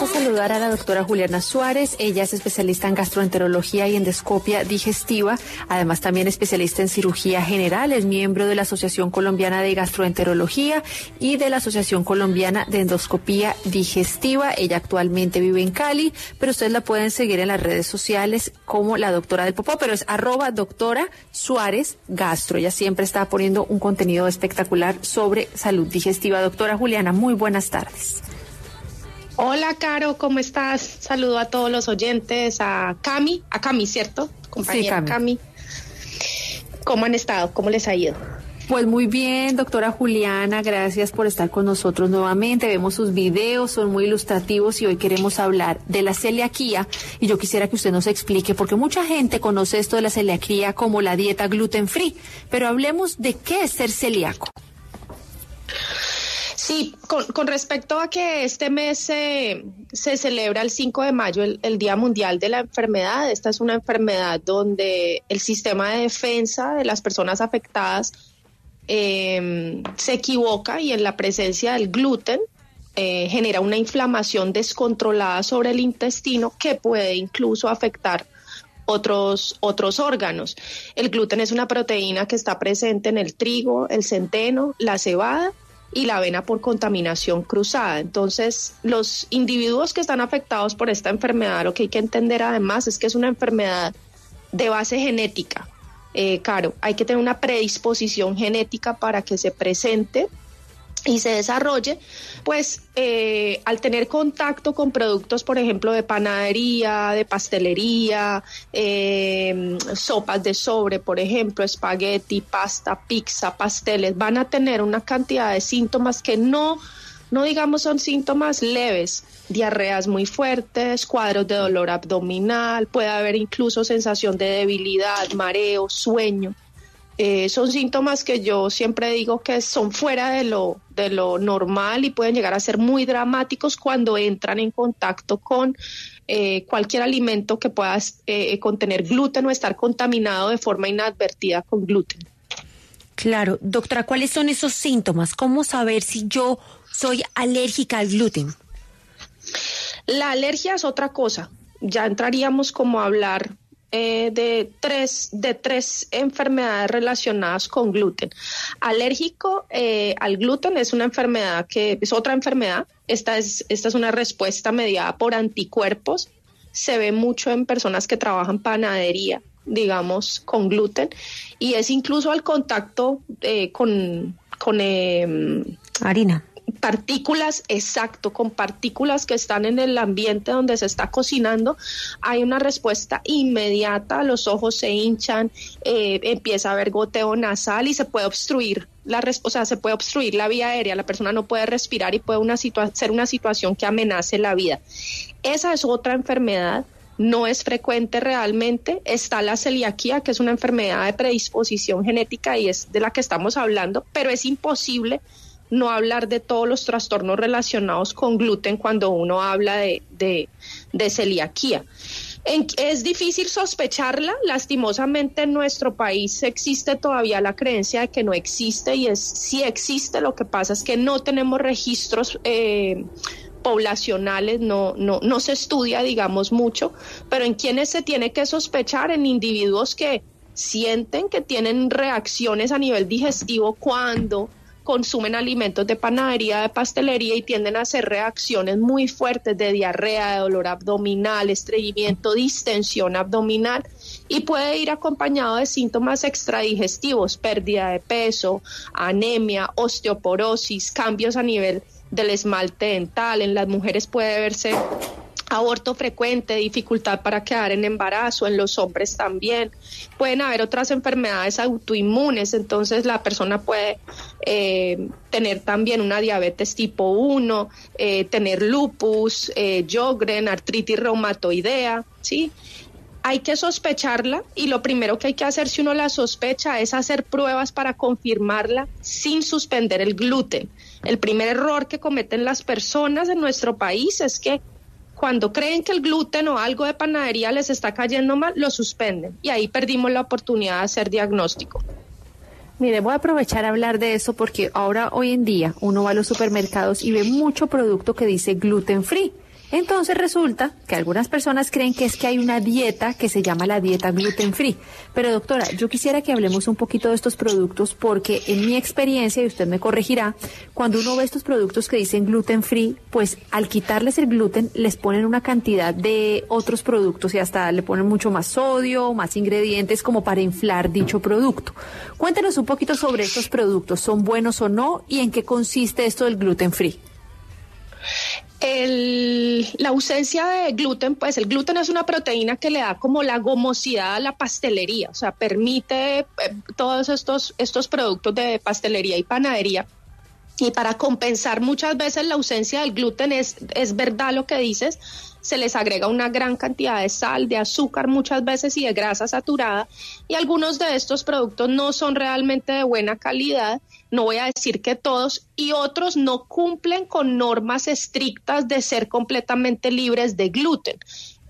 A saludar a la doctora Juliana Suárez. Ella es especialista en gastroenterología y endoscopia digestiva. Además, también especialista en cirugía general. Es miembro de la Asociación Colombiana de Gastroenterología y de la Asociación Colombiana de Endoscopía Digestiva. Ella actualmente vive en Cali, pero ustedes la pueden seguir en las redes sociales como la doctora del Popó, pero es arroba doctora Suárez Gastro. Ella siempre está poniendo un contenido espectacular sobre salud digestiva. Doctora Juliana, muy buenas tardes. Hola, Caro, ¿cómo estás? Saludo a todos los oyentes, a Cami, a Cami, ¿cierto? Compañera Cami. Cami. ¿Cómo han estado? ¿Cómo les ha ido? Pues muy bien, doctora Juliana, gracias por estar con nosotros nuevamente. Vemos sus videos, son muy ilustrativos y hoy queremos hablar de la celiaquía y yo quisiera que usted nos explique porque mucha gente conoce esto de la celiaquía como la dieta gluten free, pero hablemos de qué es ser celíaco. Sí, con, respecto a que este mes se celebra el 5 de mayo, el, el, Día Mundial de la Enfermedad. Esta es una enfermedad donde el sistema de defensa de las personas afectadas eh, se equivoca y en la presencia del gluten eh, genera una inflamación descontrolada sobre el intestino que puede incluso afectar otros, otros órganos. El gluten es una proteína que está presente en el trigo, el centeno, la cebada y la avena por contaminación cruzada. Entonces, los individuos que están afectados por esta enfermedad, lo que hay que entender además es que es una enfermedad de base genética. Eh, claro, hay que tener una predisposición genética para que se presente y se desarrolle, pues eh, al tener contacto con productos, por ejemplo, de panadería, de pastelería, eh, sopas de sobre, por ejemplo, espagueti, pasta, pizza, pasteles, van a tener una cantidad de síntomas que no, no digamos son síntomas leves, diarreas muy fuertes, cuadros de dolor abdominal, puede haber incluso sensación de debilidad, mareo, sueño. Eh, son síntomas que yo siempre digo que son fuera de lo, de lo normal y pueden llegar a ser muy dramáticos cuando entran en contacto con eh, cualquier alimento que pueda eh, contener gluten o estar contaminado de forma inadvertida con gluten. Claro, doctora, ¿cuáles son esos síntomas? ¿Cómo saber si yo soy alérgica al gluten? La alergia es otra cosa. Ya entraríamos como a hablar eh, de, tres, de tres enfermedades relacionadas con gluten. Alérgico eh, al gluten es una enfermedad que es otra enfermedad. Esta es, esta es una respuesta mediada por anticuerpos. Se ve mucho en personas que trabajan panadería, digamos, con gluten. Y es incluso al contacto eh, con, con em, harina partículas, exacto, con partículas que están en el ambiente donde se está cocinando, hay una respuesta inmediata, los ojos se hinchan, eh, empieza a haber goteo nasal y se puede obstruir la o sea, se puede obstruir la vía aérea, la persona no puede respirar y puede una ser una situación que amenace la vida. Esa es otra enfermedad no es frecuente realmente. Está la celiaquía, que es una enfermedad de predisposición genética y es de la que estamos hablando, pero es imposible no hablar de todos los trastornos relacionados con gluten cuando uno habla de, de, celiaquía. es difícil sospecharla, lastimosamente en nuestro país existe todavía la creencia de que no existe y es sí existe, lo que pasa es que no tenemos registros eh, poblacionales, no, no, no se estudia, digamos, mucho, pero en quienes se tiene que sospechar, en individuos que sienten que tienen reacciones a nivel digestivo cuando consumen alimentos de panadería, de pastelería y tienden a hacer reacciones muy fuertes de diarrea, de dolor abdominal, estreñimiento, distensión abdominal y puede ir acompañado de síntomas extradigestivos, pérdida de peso, anemia, osteoporosis, cambios a nivel del esmalte dental. En las mujeres puede verse aborto frecuente, dificultad para quedar en embarazo, en los hombres también. Pueden haber otras enfermedades autoinmunes, entonces la persona puede eh, tener también una diabetes tipo 1, eh, tener lupus, eh, artritis reumatoidea, ¿sí? Hay que sospecharla y lo primero que hay que hacer si uno la sospecha es hacer pruebas para confirmarla sin suspender el gluten. El primer error que cometen las personas en nuestro país es que cuando creen que el gluten o algo de panadería les está cayendo mal, lo suspenden y ahí perdimos la oportunidad de hacer diagnóstico. Mire, voy a aprovechar a hablar de eso porque ahora hoy en día uno va a los supermercados y ve mucho producto que dice gluten free Entonces resulta que algunas personas creen que es que hay una dieta que se llama la dieta gluten free. Pero doctora, yo quisiera que hablemos un poquito de estos productos porque en mi experiencia, y usted me corregirá, cuando uno ve estos productos que dicen gluten free, pues al quitarles el gluten les ponen una cantidad de otros productos y hasta le ponen mucho más sodio, más ingredientes como para inflar dicho producto. Cuéntenos un poquito sobre estos productos, ¿son buenos o no? ¿Y en qué consiste esto del gluten free? La ausencia de gluten, pues el gluten es una proteína que le da como la gomosidad a la pastelería, o sea, permite eh, todos estos, estos productos de pastelería y panadería. Y para compensar muchas veces la ausencia del gluten, es, es verdad lo que dices, se les agrega una gran cantidad de sal, de azúcar muchas veces y de grasa saturada y algunos de estos productos no son realmente de buena calidad, no voy a decir que todos, y otros no cumplen con normas estrictas de ser completamente libres de gluten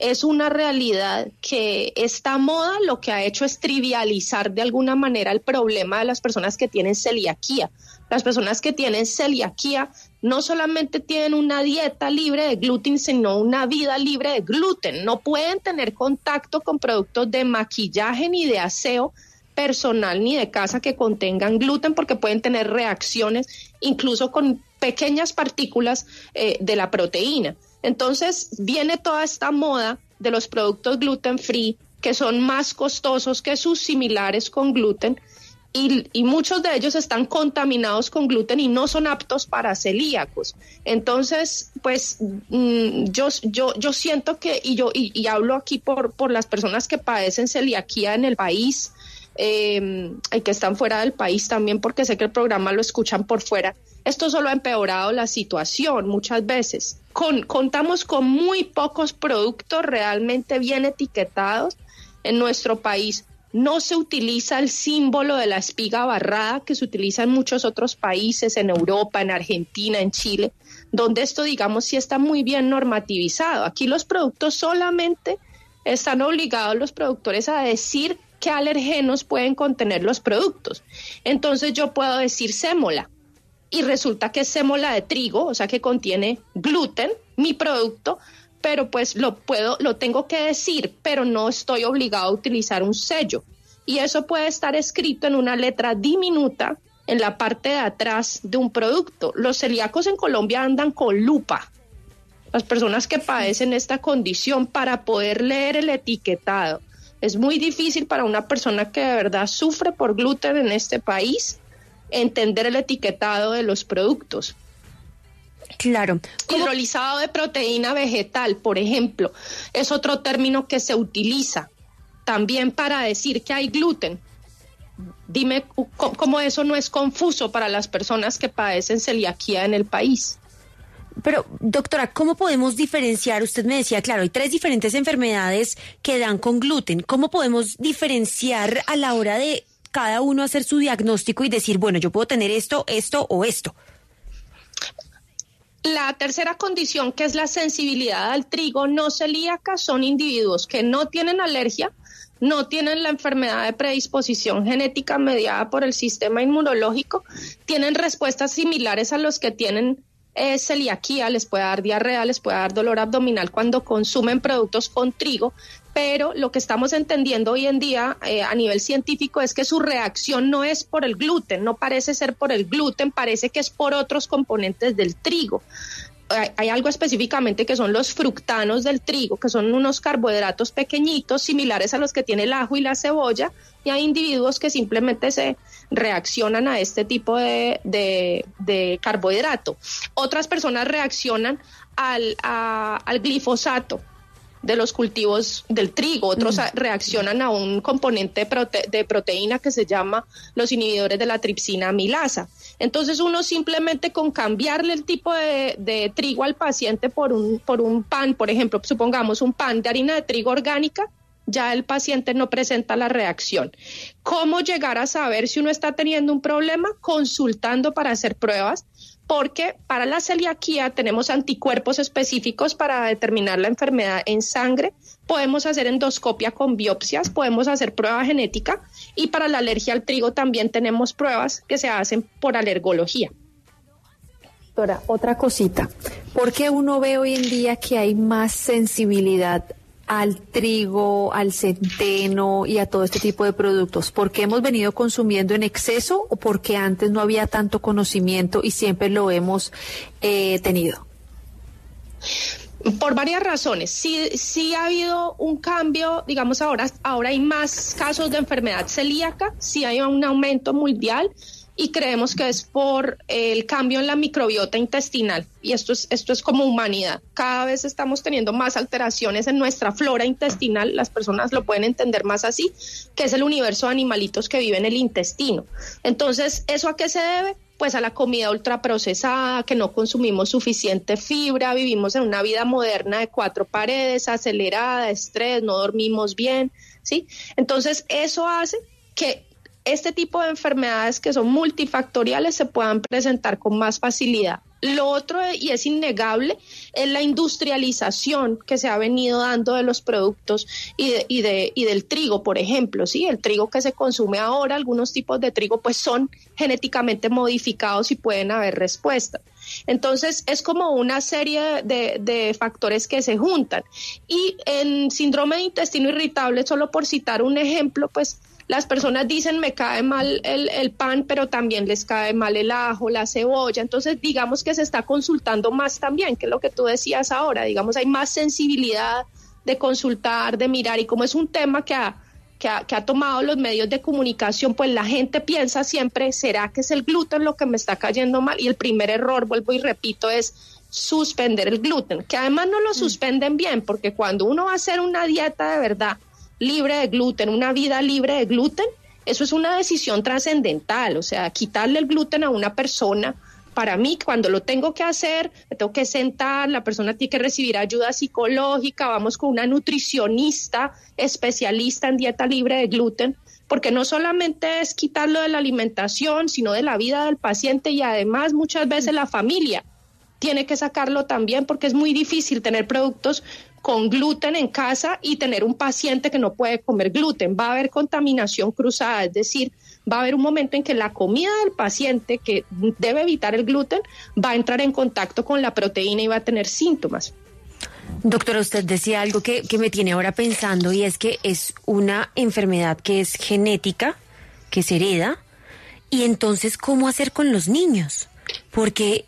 es una realidad que esta moda lo que ha hecho es trivializar de alguna manera el problema de las personas que tienen celiaquía. Las personas que tienen celiaquía no solamente tienen una dieta libre de gluten, sino una vida libre de gluten. No pueden tener contacto con productos de maquillaje ni de aseo personal ni de casa que contengan gluten porque pueden tener reacciones incluso con pequeñas partículas eh, de la proteína. Entonces viene toda esta moda de los productos gluten free que son más costosos que sus similares con gluten y, muchos de ellos están contaminados con gluten y no son aptos para celíacos. Entonces, pues mm, yo, yo, yo siento que, y yo y, hablo aquí por, por las personas que padecen celiaquía en el país eh, y que están fuera del país también, porque sé que el programa lo escuchan por fuera esto solo ha empeorado la situación muchas veces. contamos con muy pocos productos realmente bien etiquetados en nuestro país. No se utiliza el símbolo de la espiga barrada que se utiliza en muchos otros países, en Europa, en Argentina, en Chile, donde esto, digamos, sí está muy bien normativizado. Aquí los productos solamente están obligados los productores a decir qué alergenos pueden contener los productos. Entonces yo puedo decir sémola, y resulta que es sémola de trigo, o sea que contiene gluten, mi producto, pero pues lo puedo, lo tengo que decir, pero no estoy obligado a utilizar un sello. Y eso puede estar escrito en una letra diminuta en la parte de atrás de un producto. Los celíacos en Colombia andan con lupa. Las personas que padecen esta condición para poder leer el etiquetado. Es muy difícil para una persona que de verdad sufre por gluten en este país entender el etiquetado de los productos. Claro. Hidrolizado de proteína vegetal, por ejemplo, es otro término que se utiliza también para decir que hay gluten. Dime cómo eso no es confuso para las personas que padecen celiaquía en el país. Pero, doctora, ¿cómo podemos diferenciar? Usted me decía, claro, hay tres diferentes enfermedades que dan con gluten. ¿Cómo podemos diferenciar a la hora de cada uno hacer su diagnóstico y decir, bueno, yo puedo tener esto, esto o esto. La tercera condición, que es la sensibilidad al trigo no celíaca, son individuos que no tienen alergia, no tienen la enfermedad de predisposición genética mediada por el sistema inmunológico, tienen respuestas similares a los que tienen eh, celiaquía, les puede dar diarrea, les puede dar dolor abdominal cuando consumen productos con trigo, pero lo que estamos entendiendo hoy en día eh, a nivel científico es que su reacción no es por el gluten, no parece ser por el gluten, parece que es por otros componentes del trigo. Hay, algo específicamente que son los fructanos del trigo, que son unos carbohidratos pequeñitos, similares a los que tiene el ajo y la cebolla, y hay individuos que simplemente se reaccionan a este tipo de, de, carbohidrato. Otras personas reaccionan al, al glifosato, de los cultivos del trigo, otros mm. reaccionan a un componente de, proteína que se llama los inhibidores de la tripsina amilasa. Entonces uno simplemente con cambiarle el tipo de, de, trigo al paciente por un, por un pan, por ejemplo, supongamos un pan de harina de trigo orgánica, ya el paciente no presenta la reacción. ¿Cómo llegar a saber si uno está teniendo un problema? Consultando para hacer pruebas porque para la celiaquía tenemos anticuerpos específicos para determinar la enfermedad en sangre, podemos hacer endoscopia con biopsias, podemos hacer prueba genética y para la alergia al trigo también tenemos pruebas que se hacen por alergología. Doctora, otra cosita. ¿Por qué uno ve hoy en día que hay más sensibilidad al trigo, al centeno y a todo este tipo de productos? ¿Por qué hemos venido consumiendo en exceso o porque antes no había tanto conocimiento y siempre lo hemos eh, tenido? Por varias razones. Sí, sí ha habido un cambio, digamos ahora, ahora hay más casos de enfermedad celíaca, sí hay un aumento mundial y creemos que es por el cambio en la microbiota intestinal. Y esto es, esto es como humanidad. Cada vez estamos teniendo más alteraciones en nuestra flora intestinal, las personas lo pueden entender más así, que es el universo de animalitos que viven en el intestino. Entonces, ¿eso a qué se debe? Pues a la comida ultraprocesada, que no consumimos suficiente fibra, vivimos en una vida moderna de cuatro paredes, acelerada, estrés, no dormimos bien, ¿sí? Entonces, eso hace que este tipo de enfermedades que son multifactoriales se puedan presentar con más facilidad. Lo otro, y es innegable, es la industrialización que se ha venido dando de los productos y, de, y, de, y del trigo, por ejemplo. ¿sí? El trigo que se consume ahora, algunos tipos de trigo, pues son genéticamente modificados y pueden haber respuestas. Entonces, es como una serie de, de, factores que se juntan. Y en síndrome de intestino irritable, solo por citar un ejemplo, pues las personas dicen me cae mal el, pan, pero también les cae mal el ajo, la cebolla. Entonces, digamos que se está consultando más también, que es lo que tú decías ahora. Digamos, hay más sensibilidad de consultar, de mirar. Y como es un tema que ha, que ha, que ha tomado los medios de comunicación, pues la gente piensa siempre, ¿será que es el gluten lo que me está cayendo mal? Y el primer error, vuelvo y repito, es suspender el gluten, que además no lo mm. suspenden bien, porque cuando uno va a hacer una dieta de verdad, libre de gluten, una vida libre de gluten, eso es una decisión trascendental, o sea, quitarle el gluten a una persona, para mí, cuando lo tengo que hacer, me tengo que sentar, la persona tiene que recibir ayuda psicológica, vamos con una nutricionista especialista en dieta libre de gluten, porque no solamente es quitarlo de la alimentación, sino de la vida del paciente y además muchas veces la familia tiene que sacarlo también porque es muy difícil tener productos con gluten en casa y tener un paciente que no puede comer gluten. Va a haber contaminación cruzada, es decir, va a haber un momento en que la comida del paciente que debe evitar el gluten va a entrar en contacto con la proteína y va a tener síntomas. Doctora, usted decía algo que, que me tiene ahora pensando y es que es una enfermedad que es genética, que se hereda, y entonces, ¿cómo hacer con los niños? Porque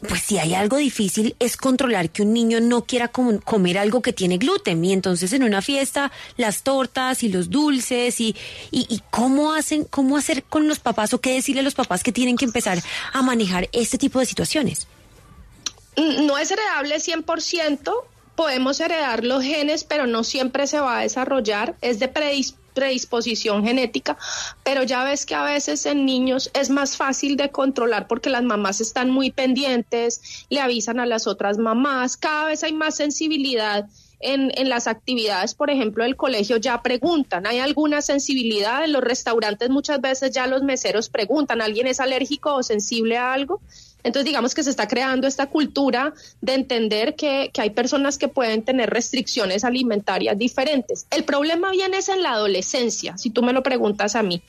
pues si hay algo difícil es controlar que un niño no quiera comer algo que tiene gluten y entonces en una fiesta las tortas y los dulces y, y, cómo hacen cómo hacer con los papás o qué decirle a los papás que tienen que empezar a manejar este tipo de situaciones. No es heredable 100%, podemos heredar los genes, pero no siempre se va a desarrollar, es de predisposición predisposición genética, pero ya ves que a veces en niños es más fácil de controlar porque las mamás están muy pendientes, le avisan a las otras mamás, cada vez hay más sensibilidad. En, en, las actividades, por ejemplo, del colegio ya preguntan, ¿hay alguna sensibilidad? En los restaurantes muchas veces ya los meseros preguntan, ¿alguien es alérgico o sensible a algo? Entonces, digamos que se está creando esta cultura de entender que, hay personas que pueden tener restricciones alimentarias diferentes. El problema viene es en la adolescencia, si tú me lo preguntas a mí,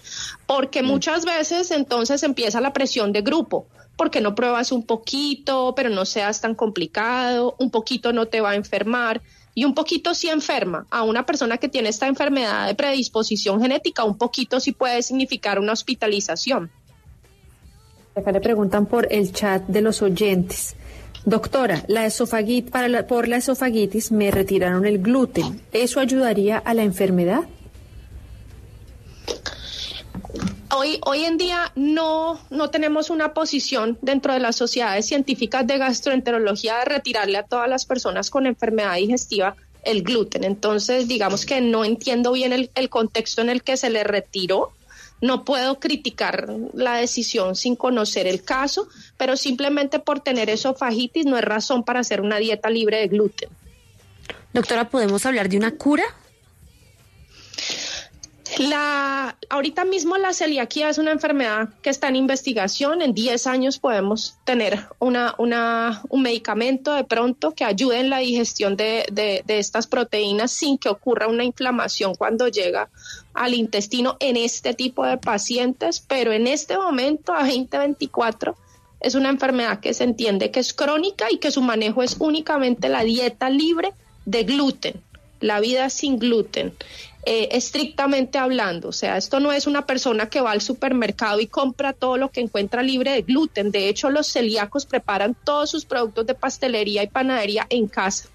porque mm. muchas veces entonces empieza la presión de grupo porque no pruebas un poquito, pero no seas tan complicado, un poquito no te va a enfermar y un poquito sí enferma. A una persona que tiene esta enfermedad de predisposición genética, un poquito sí puede significar una hospitalización. Acá le preguntan por el chat de los oyentes. Doctora, la esofagit, para por la esofagitis me retiraron el gluten. ¿Eso ayudaría a la enfermedad? Hoy, hoy en día no, no tenemos una posición dentro de las sociedades científicas de gastroenterología de retirarle a todas las personas con enfermedad digestiva el gluten. Entonces, digamos que no entiendo bien el, el contexto en el que se le retiró no puedo criticar la decisión sin conocer el caso, pero simplemente por tener esofagitis no es razón para hacer una dieta libre de gluten. Doctora, ¿podemos hablar de una cura? La, ahorita mismo la celiaquía es una enfermedad que está en investigación. En 10 años podemos tener una, una, un medicamento de pronto que ayude en la digestión de, de, de estas proteínas sin que ocurra una inflamación cuando llega al intestino en este tipo de pacientes, pero en este momento, a 2024, es una enfermedad que se entiende que es crónica y que su manejo es únicamente la dieta libre de gluten, la vida sin gluten. Eh, estrictamente hablando. O sea, esto no es una persona que va al supermercado y compra todo lo que encuentra libre de gluten. De hecho, los celíacos preparan todos sus productos de pastelería y panadería en casa.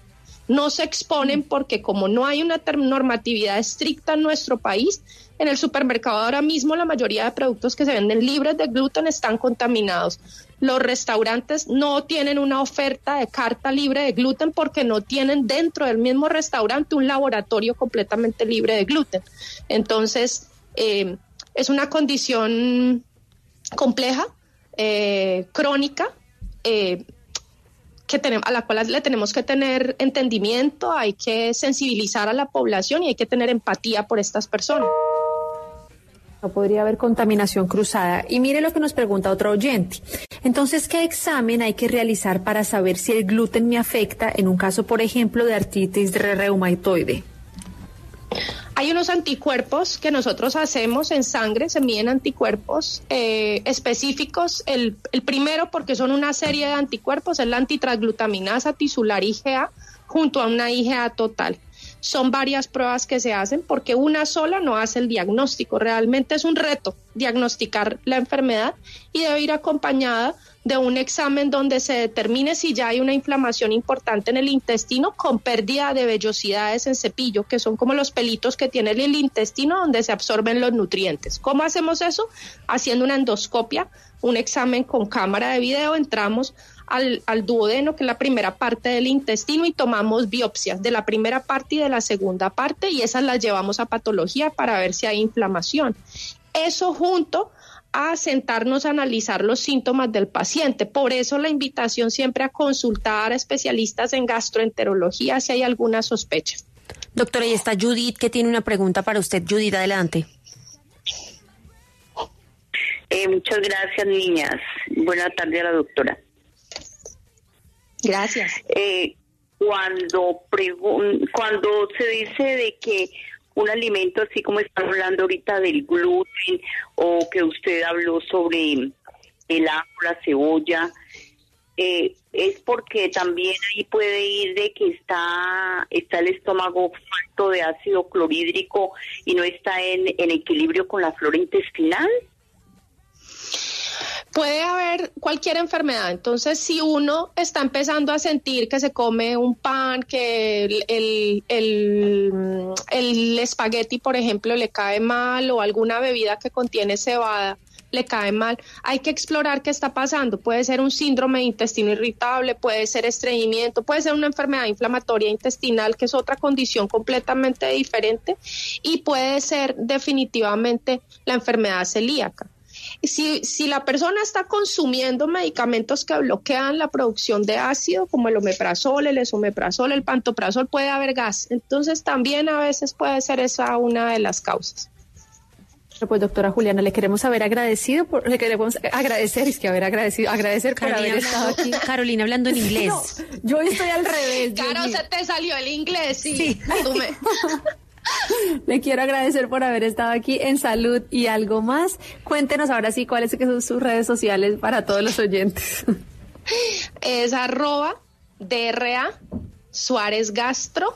No se exponen porque como no hay una normatividad estricta en nuestro país, en el supermercado ahora mismo la mayoría de productos que se venden libres de gluten están contaminados. Los restaurantes no tienen una oferta de carta libre de gluten porque no tienen dentro del mismo restaurante un laboratorio completamente libre de gluten. Entonces, eh, es una condición compleja, eh, crónica, eh, a la cual le tenemos que tener entendimiento, hay que sensibilizar a la población y hay que tener empatía por estas personas. No podría haber contaminación cruzada. Y mire lo que nos pregunta otro oyente. Entonces, ¿qué examen hay que realizar para saber si el gluten me afecta en un caso, por ejemplo, de artritis reumatoide? Hay unos anticuerpos que nosotros hacemos en sangre, se miden anticuerpos eh, específicos. El, el, primero, porque son una serie de anticuerpos, es la antitransglutaminasa tisular IgA junto a una IgA total son varias pruebas que se hacen porque una sola no hace el diagnóstico. Realmente es un reto diagnosticar la enfermedad y debe ir acompañada de un examen donde se determine si ya hay una inflamación importante en el intestino con pérdida de vellosidades en cepillo, que son como los pelitos que tiene el intestino donde se absorben los nutrientes. ¿Cómo hacemos eso? Haciendo una endoscopia, un examen con cámara de video, entramos al, duodeno, que es la primera parte del intestino, y tomamos biopsias de la primera parte y de la segunda parte, y esas las llevamos a patología para ver si hay inflamación. Eso junto a sentarnos a analizar los síntomas del paciente. Por eso la invitación siempre a consultar a especialistas en gastroenterología si hay alguna sospecha. Doctora, y está Judith que tiene una pregunta para usted. Judith, adelante. Eh, muchas gracias, niñas. Buenas tardes a la doctora. Gracias. Eh, cuando, cuando se dice de que un alimento así como están hablando ahorita del gluten o que usted habló sobre el ajo, la cebolla, eh, es porque también ahí puede ir de que está, está el estómago falto de ácido clorhídrico y no está en, en equilibrio con la flora intestinal. Puede haber cualquier enfermedad. Entonces, si uno está empezando a sentir que se come un pan, que el, el, el, espagueti, por ejemplo, le cae mal o alguna bebida que contiene cebada le cae mal, hay que explorar qué está pasando. Puede ser un síndrome de intestino irritable, puede ser estreñimiento, puede ser una enfermedad inflamatoria intestinal, que es otra condición completamente diferente, y puede ser definitivamente la enfermedad celíaca si, si la persona está consumiendo medicamentos que bloquean la producción de ácido, como el omeprazol, el esomeprazol, el pantoprazol, puede haber gas. Entonces también a veces puede ser esa una de las causas. Pues doctora Juliana, le queremos haber agradecido, por, le queremos agradecer, es que haber agradecido, agradecer por haber estado aquí. Carolina hablando en inglés. yo estoy al revés. Caro, se te salió el inglés, sí. sí. Le quiero agradecer por haber estado aquí en Salud y algo más. Cuéntenos ahora sí cuáles son sus redes sociales para todos los oyentes. Es arroba DRA Suárez Gastro.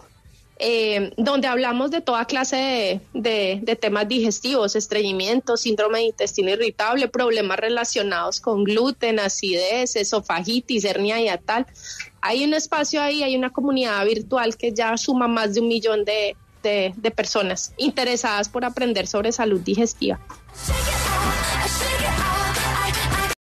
Eh, donde hablamos de toda clase de, temas digestivos, estreñimiento, síndrome de intestino irritable, problemas relacionados con gluten, acidez, esofagitis, hernia y tal. Hay un espacio ahí, hay una comunidad virtual que ya suma más de un millón de, personas interesadas por aprender sobre salud digestiva.